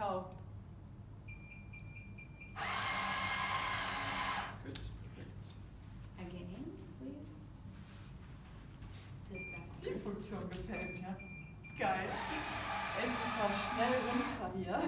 gekauft. Good, perfekt. Again, please. Just that. Die Funktion gefällt mir. Geil. Endlich mal schnell runter hier.